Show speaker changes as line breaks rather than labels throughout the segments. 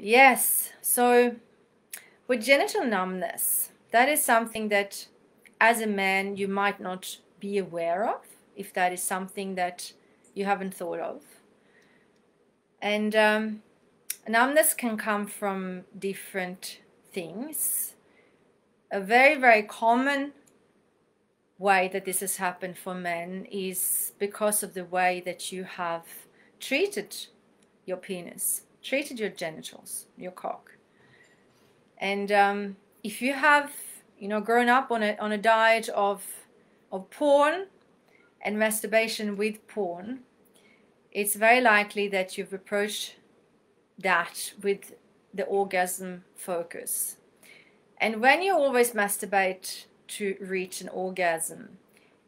Yes, so with genital numbness, that is something that as a man you might not be aware of if that is something that you haven't thought of. And um, numbness can come from different things. A very, very common way that this has happened for men is because of the way that you have treated your penis, treated your genitals, your cock. And um, if you have, you know, grown up on a on a diet of of porn and masturbation with porn, it's very likely that you've approached that with the orgasm focus. And when you always masturbate to reach an orgasm,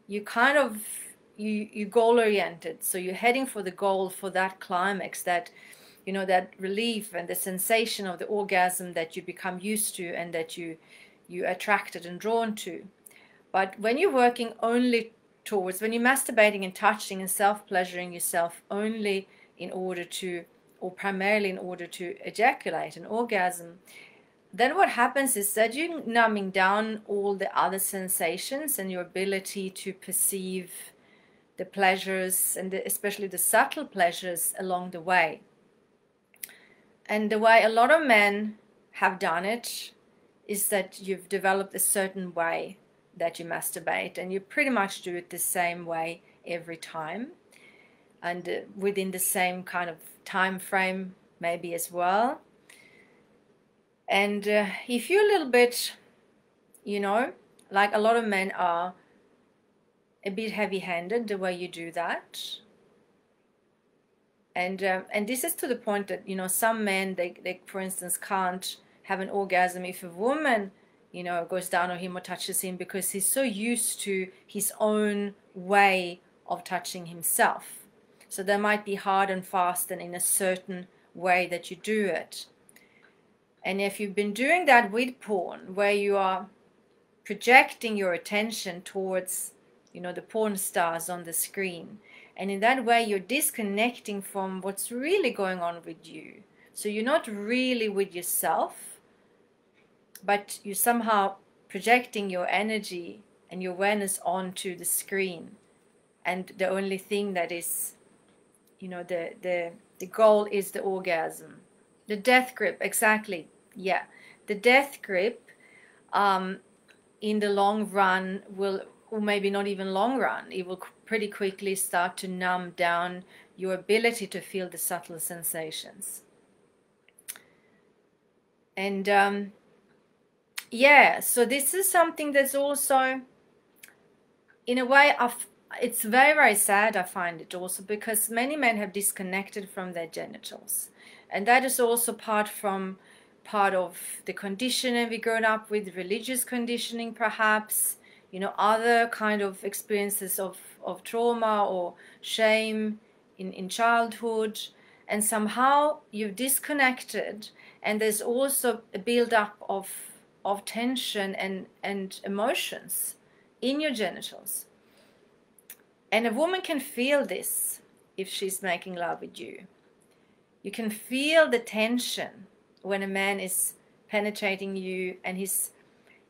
you kind of you you goal oriented. So you're heading for the goal for that climax, that you know that relief and the sensation of the orgasm that you become used to and that you you attracted and drawn to. But when you're working only towards when you're masturbating and touching and self-pleasuring yourself only in order to or primarily in order to ejaculate an orgasm then what happens is that you're numbing down all the other sensations and your ability to perceive the pleasures and the, especially the subtle pleasures along the way and the way a lot of men have done it is that you've developed a certain way that you masturbate and you pretty much do it the same way every time and uh, within the same kind of time frame maybe as well. And uh, if you're a little bit you know like a lot of men are a bit heavy-handed the way you do that and um, and this is to the point that you know some men they, they for instance can't have an orgasm if a woman you know, goes down on him or touches him because he's so used to his own way of touching himself. So that might be hard and fast and in a certain way that you do it. And if you've been doing that with porn, where you are projecting your attention towards, you know, the porn stars on the screen, and in that way you're disconnecting from what's really going on with you. So you're not really with yourself but you're somehow projecting your energy and your awareness onto the screen. And the only thing that is you know the the the goal is the orgasm. The death grip exactly. Yeah. The death grip um in the long run will or maybe not even long run it will pretty quickly start to numb down your ability to feel the subtle sensations. And um, yeah so this is something that's also in a way I've, it's very very sad i find it also because many men have disconnected from their genitals. And that is also part from part of the conditioning we grown up with religious conditioning perhaps you know other kind of experiences of of trauma or shame in in childhood and somehow you've disconnected and there's also a build up of of tension and, and emotions in your genitals. And a woman can feel this if she's making love with you. You can feel the tension when a man is penetrating you and his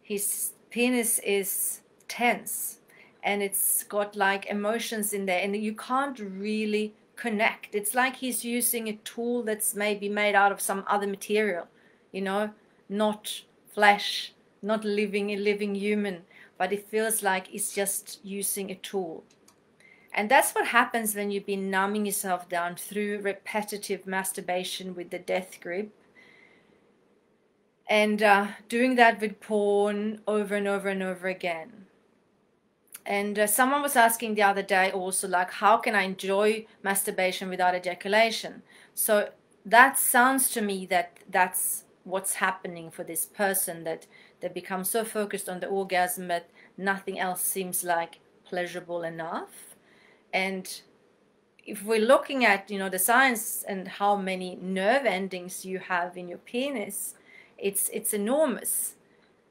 his penis is tense and it's got like emotions in there and you can't really connect. It's like he's using a tool that's maybe made out of some other material, you know, not flesh, not living a living human, but it feels like it's just using a tool. And that's what happens when you've been numbing yourself down through repetitive masturbation with the death grip. And uh, doing that with porn over and over and over again. And uh, someone was asking the other day also, like, how can I enjoy masturbation without ejaculation? So that sounds to me that that's what's happening for this person that they become so focused on the orgasm that nothing else seems like pleasurable enough. And if we're looking at you know the science and how many nerve endings you have in your penis it's it's enormous.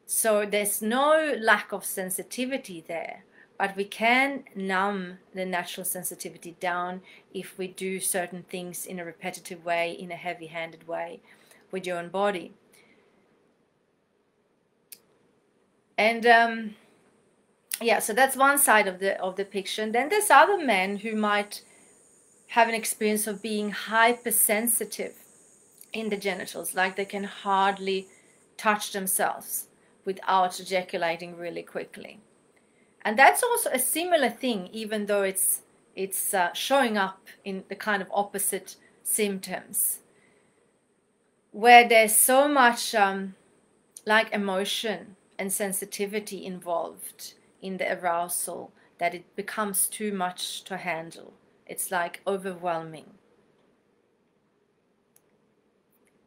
So there's no lack of sensitivity there but we can numb the natural sensitivity down if we do certain things in a repetitive way, in a heavy handed way with your own body. And um, yeah, so that's one side of the of the picture. And then there's other men who might have an experience of being hypersensitive in the genitals, like they can hardly touch themselves without ejaculating really quickly. And that's also a similar thing, even though it's it's uh, showing up in the kind of opposite symptoms, where there's so much um, like emotion and sensitivity involved in the arousal that it becomes too much to handle. It's like overwhelming.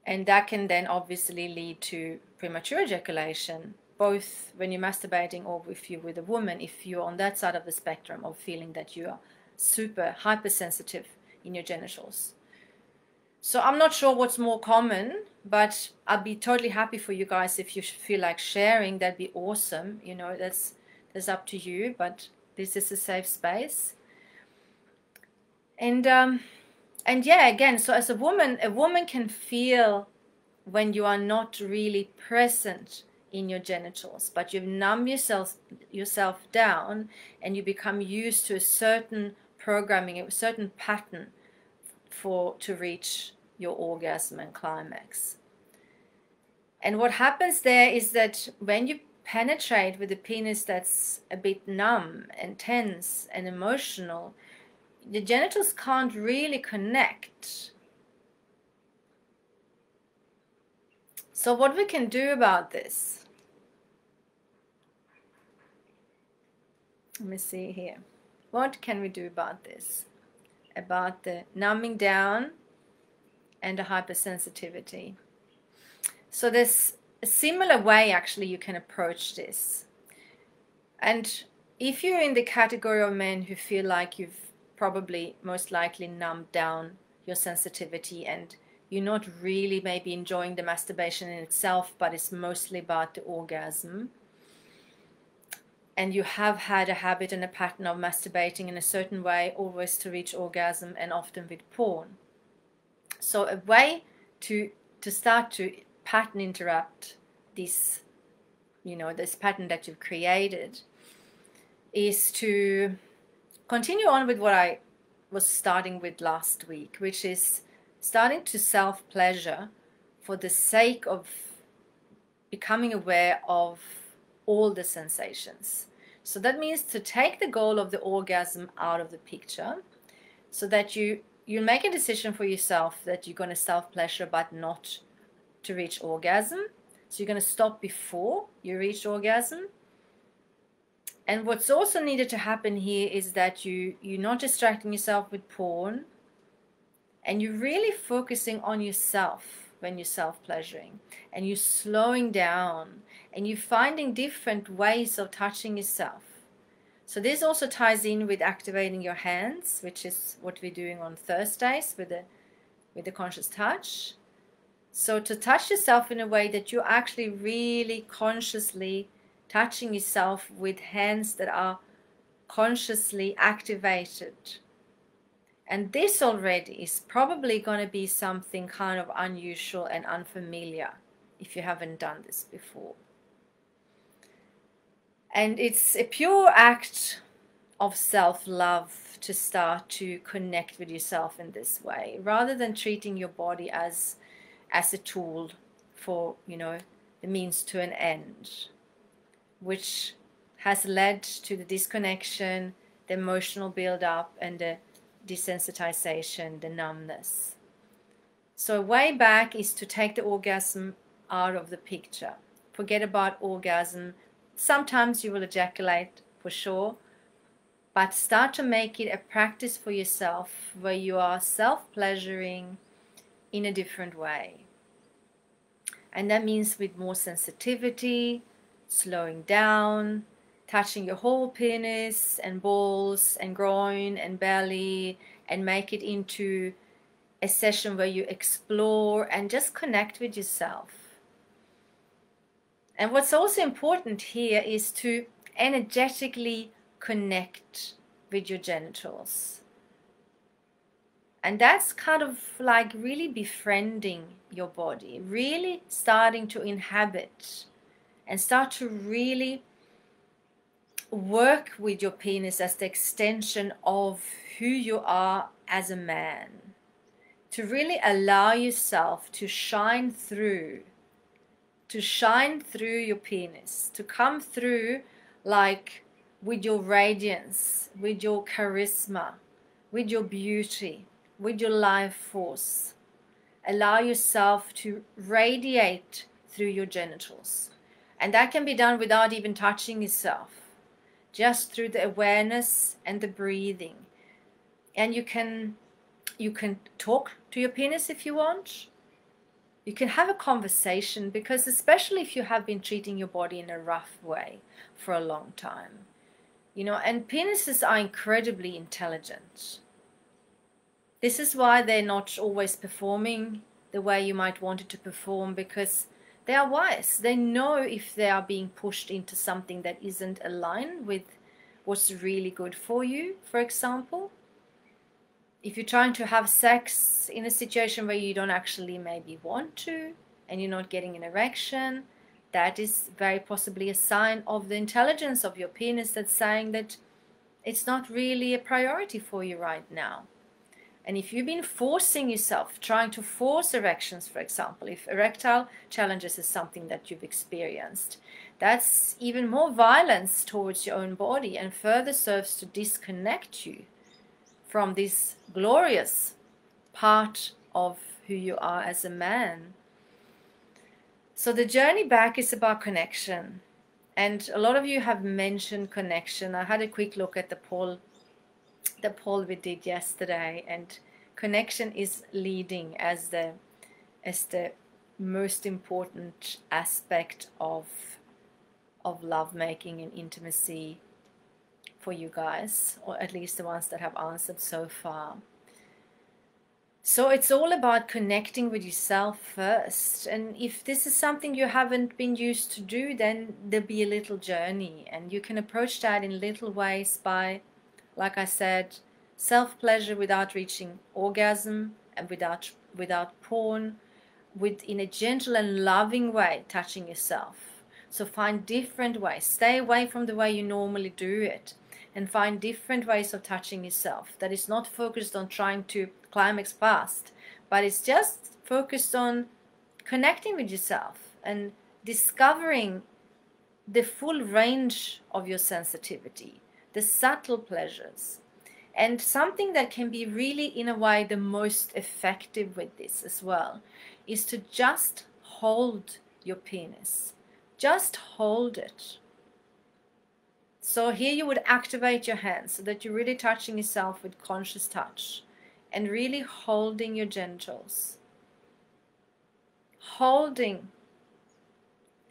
And that can then obviously lead to premature ejaculation, both when you're masturbating or if you're with a woman, if you're on that side of the spectrum of feeling that you are super hypersensitive in your genitals. So I'm not sure what's more common, but I'd be totally happy for you guys if you feel like sharing. That'd be awesome. You know, that's that's up to you, but this is a safe space. And um, and yeah, again, so as a woman, a woman can feel when you are not really present in your genitals, but you've numb yourself yourself down and you become used to a certain programming, a certain pattern for to reach your orgasm and climax. And what happens there is that when you penetrate with a penis that's a bit numb and tense and emotional, the genitals can't really connect. So, what we can do about this? Let me see here. What can we do about this? About the numbing down and the hypersensitivity. So, there's a similar way actually you can approach this. And if you're in the category of men who feel like you've probably most likely numbed down your sensitivity and you're not really maybe enjoying the masturbation in itself, but it's mostly about the orgasm. And you have had a habit and a pattern of masturbating in a certain way, always to reach orgasm and often with porn. So, a way to, to start to pattern interrupt this, you know, this pattern that you've created is to continue on with what I was starting with last week, which is starting to self pleasure for the sake of becoming aware of all the sensations. So that means to take the goal of the orgasm out of the picture so that you you make a decision for yourself that you're going to self pleasure but not to reach orgasm. So you're going to stop before you reach orgasm and what's also needed to happen here is that you you're not distracting yourself with porn and you're really focusing on yourself when you're self-pleasuring and you're slowing down and you're finding different ways of touching yourself. So this also ties in with activating your hands, which is what we're doing on Thursdays with the with the conscious touch. So to touch yourself in a way that you're actually really consciously touching yourself with hands that are consciously activated. And this already is probably going to be something kind of unusual and unfamiliar if you haven't done this before. And it's a pure act of self love to start to connect with yourself in this way rather than treating your body as as a tool for you know the means to an end which has led to the disconnection, the emotional build-up, and the desensitization, the numbness. So, way back is to take the orgasm out of the picture. Forget about orgasm. Sometimes you will ejaculate for sure, but start to make it a practice for yourself where you are self pleasuring in a different way. And that means with more sensitivity, slowing down, touching your whole penis and balls and groin and belly and make it into a session where you explore and just connect with yourself. And what's also important here is to energetically connect with your genitals. And that's kind of like really befriending your body, really starting to inhabit and start to really work with your penis as the extension of who you are as a man. To really allow yourself to shine through, to shine through your penis, to come through like with your radiance, with your charisma, with your beauty, with your life force. Allow yourself to radiate through your genitals. And that can be done without even touching yourself, just through the awareness and the breathing. And you can you can talk to your penis if you want. You can have a conversation because especially if you have been treating your body in a rough way for a long time. You know, and penises are incredibly intelligent. This is why they're not always performing the way you might want it to perform because they are wise. They know if they are being pushed into something that isn't aligned with what's really good for you, for example. If you're trying to have sex in a situation where you don't actually maybe want to and you're not getting an erection, that is very possibly a sign of the intelligence of your penis that's saying that it's not really a priority for you right now. And if you've been forcing yourself, trying to force erections, for example, if erectile challenges is something that you've experienced, that's even more violence towards your own body and further serves to disconnect you from this glorious part of who you are as a man. So the journey back is about connection. And a lot of you have mentioned connection. I had a quick look at the poll the poll we did yesterday and connection is leading as the as the most important aspect of of lovemaking and intimacy for you guys or at least the ones that have answered so far so it's all about connecting with yourself first and if this is something you haven't been used to do then there'll be a little journey and you can approach that in little ways by like I said, self pleasure without reaching orgasm and without without porn, with in a gentle and loving way touching yourself. So find different ways. Stay away from the way you normally do it and find different ways of touching yourself that is not focused on trying to climax fast, but it's just focused on connecting with yourself and discovering the full range of your sensitivity the subtle pleasures. And something that can be really, in a way, the most effective with this as well is to just hold your penis. Just hold it. So here you would activate your hands so that you're really touching yourself with conscious touch and really holding your genitals. Holding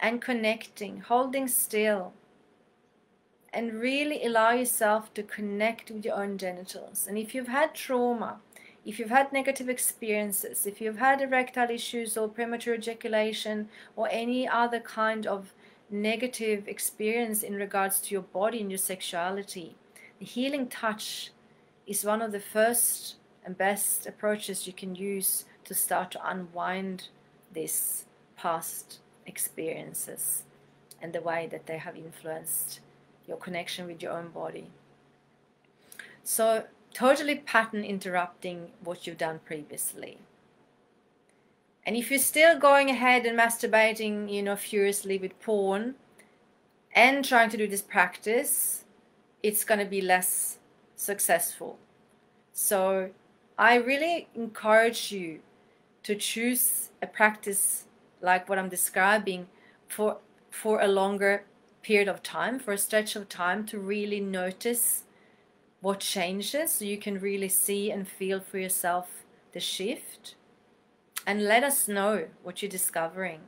and connecting, holding still and really allow yourself to connect with your own genitals. And if you've had trauma, if you've had negative experiences, if you've had erectile issues or premature ejaculation or any other kind of negative experience in regards to your body and your sexuality, the healing touch is one of the first and best approaches you can use to start to unwind these past experiences and the way that they have influenced your connection with your own body. So, totally pattern interrupting what you've done previously. And if you're still going ahead and masturbating, you know, furiously with porn and trying to do this practice, it's going to be less successful. So, I really encourage you to choose a practice like what I'm describing for for a longer period of time, for a stretch of time, to really notice what changes so you can really see and feel for yourself the shift. And let us know what you're discovering.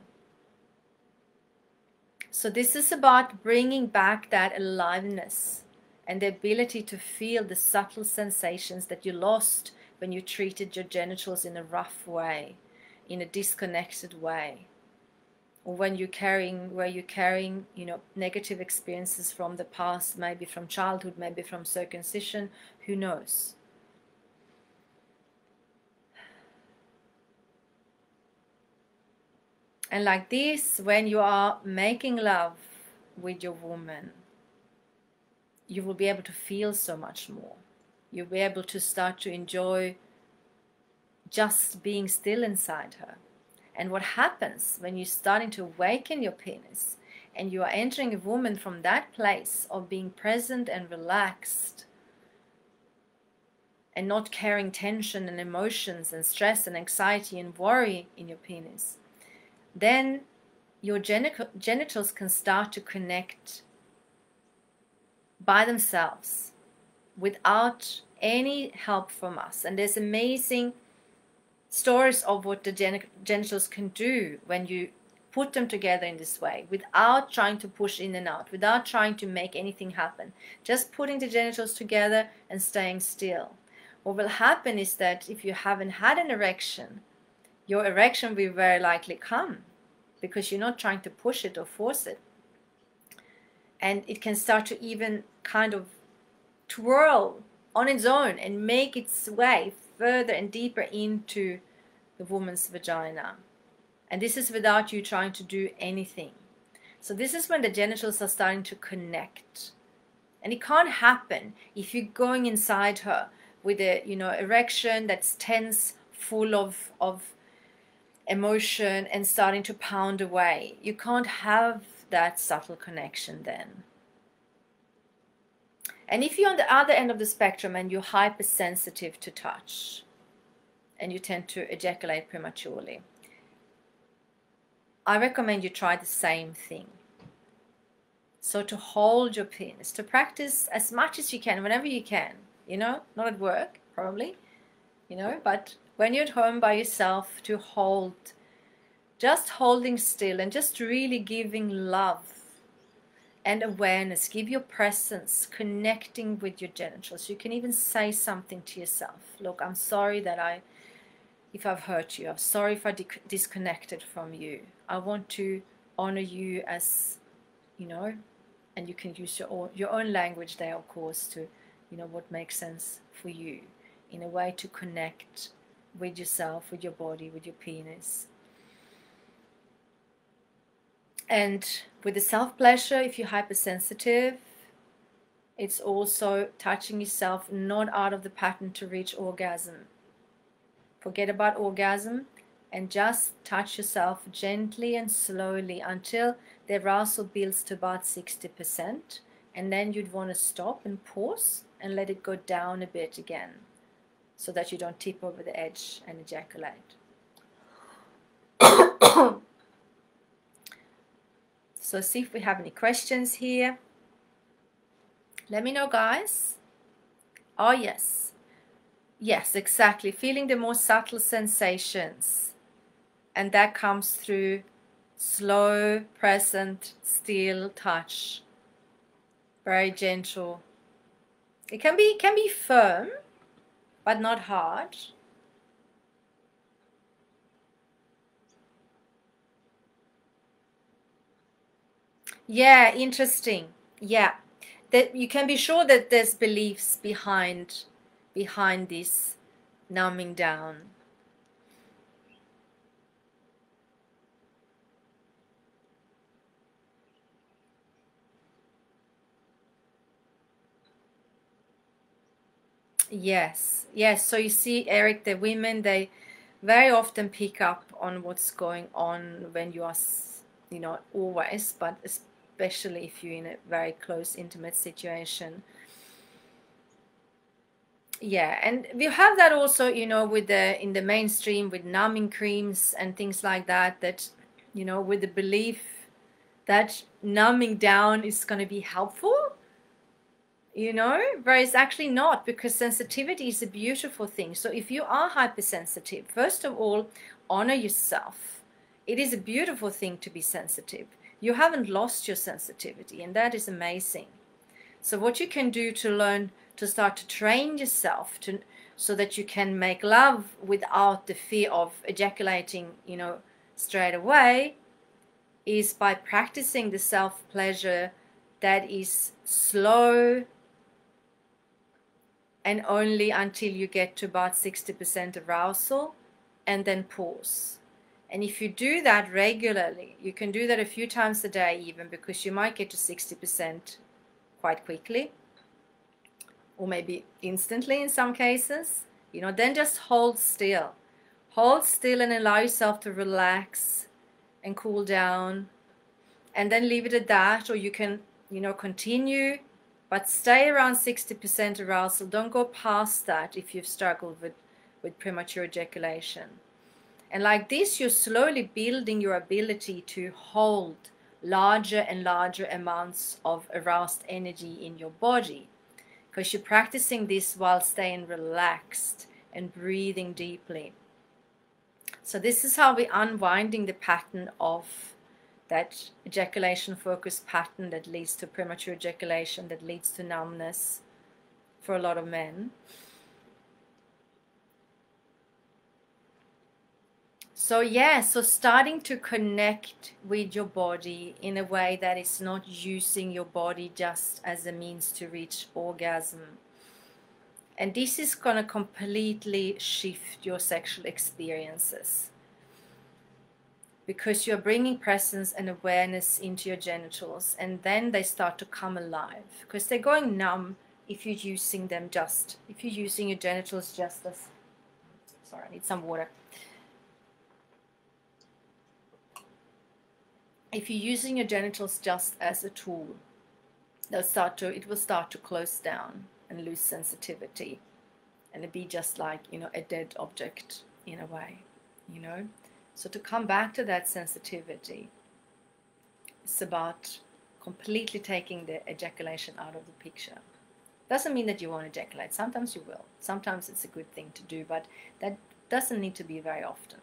So, this is about bringing back that aliveness and the ability to feel the subtle sensations that you lost when you treated your genitals in a rough way, in a disconnected way. or when you're carrying where you're carrying you know negative experiences from the past maybe from childhood maybe from circumcision who knows and like this when you are making love with your woman you will be able to feel so much more. You'll be able to start to enjoy just being still inside her. And what happens when you're starting to awaken your penis and you are entering a woman from that place of being present and relaxed and not carrying tension and emotions and stress and anxiety and worry in your penis, then your genitals can start to connect by themselves without any help from us. And there's amazing stories of what the gen- genitals can do when you put them together in this way without trying to push in and out, without trying to make anything happen. Just putting the genitals together and staying still. What will happen is that if you haven't had an erection, your erection will very likely come because you're not trying to push it or force it. And it can start to even kind of twirl on its own and make its way further and deeper into the woman's vagina. And this is without you trying to do anything. So this is when the genitals are starting to connect. And it can't happen if you're going inside her with a you know erection that's tense, full of of emotion and starting to pound away. You can't have that subtle connection then. And if you're on the other end of the spectrum and you're hypersensitive to touch and you tend to ejaculate prematurely, I recommend you try the same thing. So to hold your penis, to practice as much as you can, whenever you can, you know, not at work, probably, you know, but when you're at home by yourself, to hold, just holding still and just really giving love and awareness. Give your presence, connecting with your genitals. You can even say something to yourself. Look, I'm sorry that I, if I've hurt you. I'm sorry if I disconnected from you. I want to honor you as, you know, and you can use your own, your own language there, of course, to, you know, what makes sense for you in a way to connect with yourself, with your body, with your penis. And with the self pleasure, if you're hypersensitive, it's also touching yourself not out of the pattern to reach orgasm. Forget about orgasm and just touch yourself gently and slowly until the arousal builds to about 60%. And then you'd want to stop and pause and let it go down a bit again so that you don't tip over the edge and ejaculate. So see if we have any questions here. Let me know, guys. Oh, yes. Yes, exactly. Feeling the more subtle sensations. And that comes through slow, present, still touch. Very gentle. It can be can be firm, but not hard. Yeah, interesting. Yeah. That you can be sure that there's beliefs behind behind this numbing down. Yes, yes. So you see, Eric, the women, they very often pick up on what's going on when you are, you know, always, but especially if you're in a very close, intimate situation. Yeah, and we have that also, you know, with the in the mainstream with numbing creams and things like that. That you know, with the belief that numbing down is going to be helpful you know it's actually not because sensitivity is a beautiful thing. So if you are hypersensitive first of all honor yourself. It is a beautiful thing to be sensitive. You haven't lost your sensitivity, and that is amazing. So, what you can do to learn to start to train yourself to so that you can make love without the fear of ejaculating, you know, straight away, is by practicing the self pleasure that is slow and only until you get to about 60% arousal and then pause. And if you do that regularly, you can do that a few times a day even because you might get to 60% quite quickly or maybe instantly in some cases. You know, then just hold still. Hold still and allow yourself to relax and cool down and then leave it at that or you can, you know, continue but stay around 60% arousal. Don't go past that if you've struggled with, with premature ejaculation. And like this, you're slowly building your ability to hold larger and larger amounts of aroused energy in your body because you're practicing this while staying relaxed and breathing deeply. So, this is how we're unwinding the pattern of that ejaculation focused pattern that leads to premature ejaculation, that leads to numbness for a lot of men. So, yeah, so starting to connect with your body in a way that is not using your body just as a means to reach orgasm. And this is going to completely shift your sexual experiences because you're bringing presence and awareness into your genitals and then they start to come alive because they're going numb if you're using them just if you're using your genitals just as sorry I need some water. If you're using your genitals just as a tool they'll start to it will start to close down and lose sensitivity and it be just like you know a dead object in a way you know so to come back to that sensitivity, it's about completely taking the ejaculation out of the picture. Doesn't mean that you won't ejaculate. Sometimes you will. Sometimes it's a good thing to do, but that doesn't need to be very often.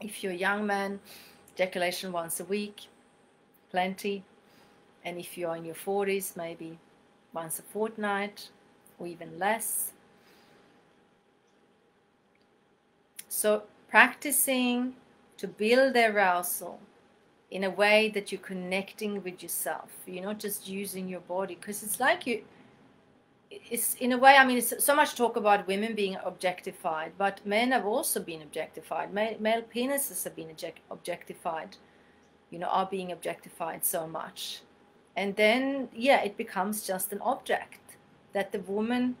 If you're a young man, ejaculation once a week, plenty. And if you're in your 40s, maybe once a fortnight or even less. So practicing to build arousal in a way that you're connecting with yourself. You're not just using your body because it's like you. It's in a way. I mean, it's so much talk about women being objectified, but men have also been objectified. Male, male penises have been objectified. You know, are being objectified so much, and then yeah, it becomes just an object that the woman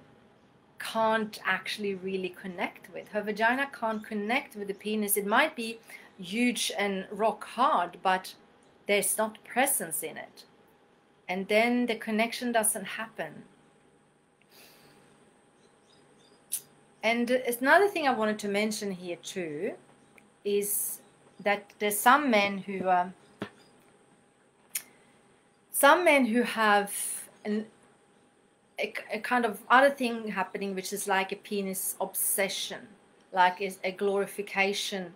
can't actually really connect with. Her vagina can't connect with the penis. It might be huge and rock hard, but there's not presence in it. And then the connection doesn't happen. And it's another thing I wanted to mention here too is that there's some men who um, some men who have an a, a, kind of other thing happening, which is like a penis obsession, like a glorification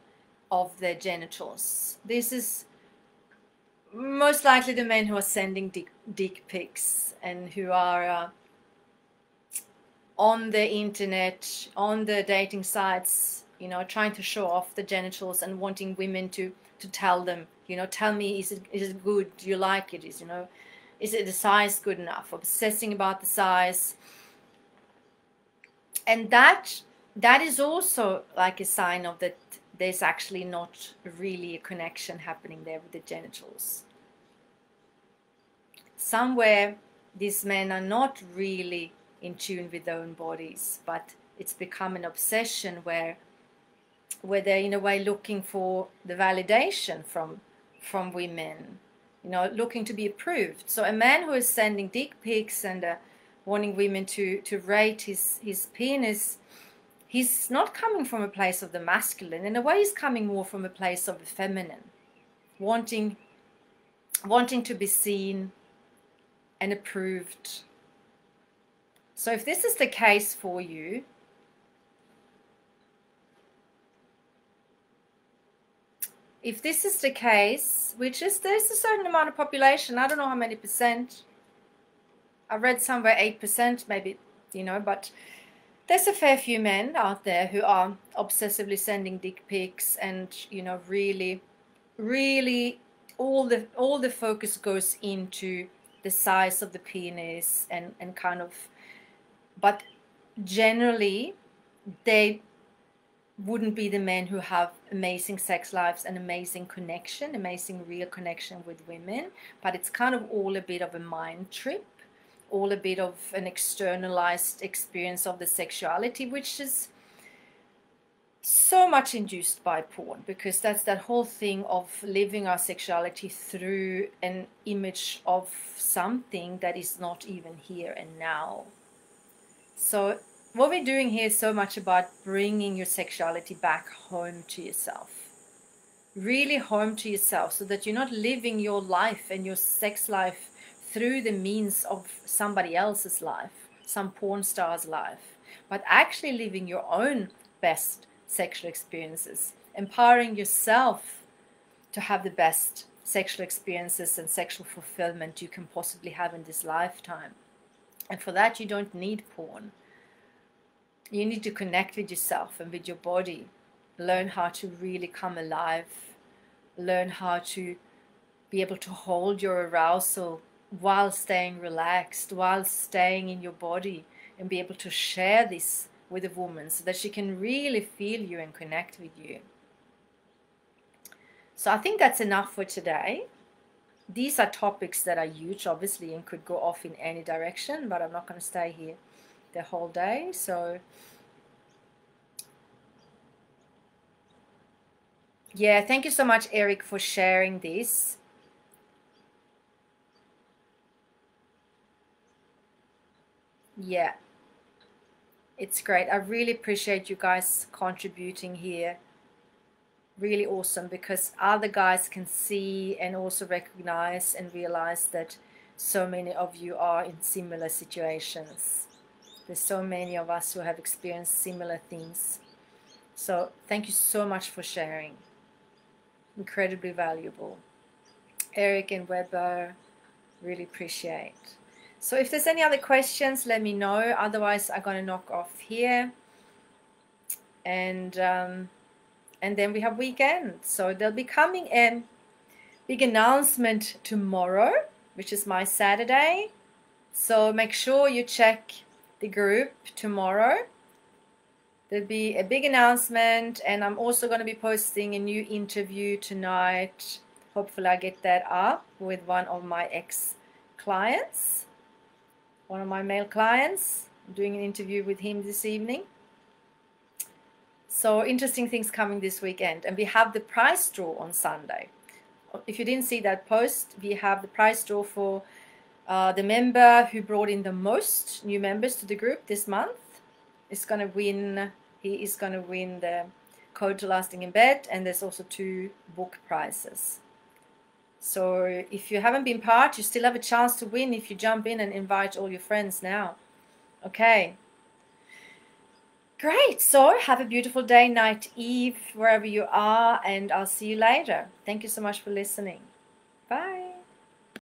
of their genitals. This is most likely the men who are sending dick, dick pics and who are uh, on the internet, on the dating sites, you know, trying to show off the genitals and wanting women to to tell them, you know, tell me is it is it good? Do you like it? Is you know, is it the size good enough? Obsessing about the size. And that that is also like a sign of that there's actually not really a connection happening there with the genitals. Somewhere these men are not really in tune with their own bodies but it's become an obsession where where they're in a way looking for the validation from from women you know, looking to be approved. So a man who is sending dick pics and uh, wanting women to to rate his his penis, he's not coming from a place of the masculine. In a way, he's coming more from a place of the feminine, wanting wanting to be seen and approved. So if this is the case for you, if this is the case, which is there's a certain amount of population, I don't know how many percent. I read somewhere 8%, maybe, you know, but there's a fair few men out there who are obsessively sending dick pics and, you know, really, really all the all the focus goes into the size of the penis and and kind of but generally they wouldn't be the men who have amazing sex lives and amazing connection amazing real connection with women but it's kind of all a bit of a mind trip all a bit of an externalized experience of the sexuality which is so much induced by porn because that's that whole thing of living our sexuality through an image of something that is not even here and now. So, what we're doing here is so much about bringing your sexuality back home to yourself. Really home to yourself so that you're not living your life and your sex life through the means of somebody else's life, some porn star's life, but actually living your own best sexual experiences, empowering yourself to have the best sexual experiences and sexual fulfillment you can possibly have in this lifetime. And for that, you don't need porn. You need to connect with yourself and with your body, learn how to really come alive, learn how to be able to hold your arousal while staying relaxed, while staying in your body, and be able to share this with a woman so that she can really feel you and connect with you. So I think that's enough for today. These are topics that are huge, obviously, and could go off in any direction, but I'm not going to stay here the whole day. So, yeah, thank you so much, Eric, for sharing this. Yeah. It's great. I really appreciate you guys contributing here. Really awesome because other guys can see and also recognize and realize that so many of you are in similar situations. There's so many of us who have experienced similar things. So thank you so much for sharing. Incredibly valuable. Eric and Weber, really appreciate. So if there's any other questions, let me know. Otherwise, I'm going to knock off here. And um, and then we have weekend. So there'll be coming a big announcement tomorrow, which is my Saturday. So make sure you check the group tomorrow. There'll be a big announcement, and I'm also going to be posting a new interview tonight. Hopefully, I get that up with one of my ex clients one of my male clients. I'm doing an interview with him this evening. So interesting things coming this weekend. And we have the prize draw on Sunday. If you didn't see that post, we have the prize draw for uh, the member who brought in the most new members to the group this month. Is going to win. He is going to win the code to lasting in bed, and there's also two book prizes. So if you haven't been part, you still have a chance to win if you jump in and invite all your friends now. Okay. Great. So have a beautiful day, night, eve, wherever you are, and I'll see you later. Thank you so much for listening. Bye.